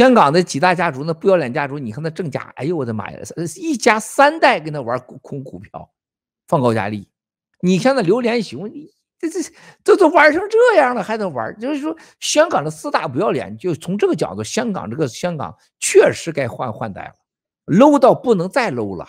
香港的几大家族，那不要脸家族，你看那郑家，哎呦我的妈呀，一家三代跟他玩空股票，放高加利。你像那刘连雄，你这这这都玩成这样了，还能玩？就是说，香港的四大不要脸，就从这个角度，香港这个香港确实该换换代了，low 到不能再 low 了。